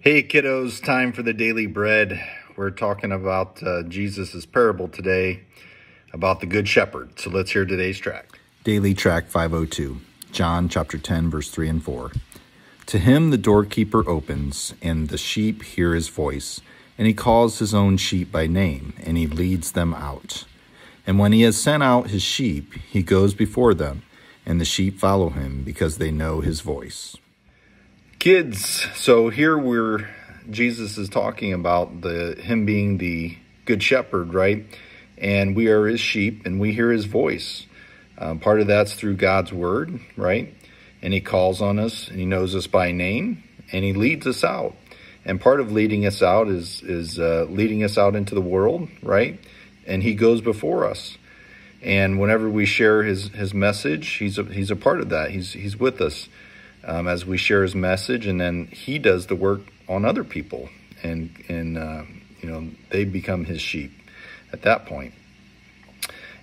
Hey kiddos, time for the daily bread. We're talking about uh, Jesus' parable today about the Good Shepherd. So let's hear today's tract. Daily Tract 502, John chapter 10, verse 3 and 4. To him the doorkeeper opens, and the sheep hear his voice, and he calls his own sheep by name, and he leads them out. And when he has sent out his sheep, he goes before them, and the sheep follow him because they know his voice. Kids, so here we're Jesus is talking about the him being the good shepherd, right? And we are his sheep and we hear his voice. Um, part of that's through God's word, right? And he calls on us and he knows us by name and he leads us out. And part of leading us out is is uh, leading us out into the world, right? And he goes before us. And whenever we share his his message, he's a, he's a part of that. He's he's with us um, as we share his message, and then he does the work on other people, and and uh, you know they become his sheep at that point.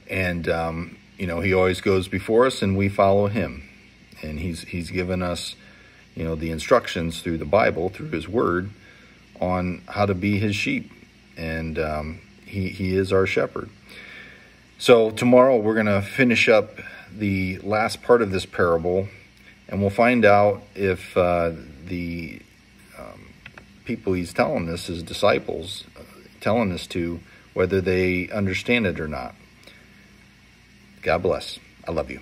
And um, you know he always goes before us, and we follow him, and he's he's given us you know the instructions through the Bible, through His Word, on how to be His sheep, and um, he he is our shepherd. So tomorrow we're going to finish up the last part of this parable and we'll find out if uh, the um, people he's telling this, his disciples, uh, telling this to, whether they understand it or not. God bless. I love you.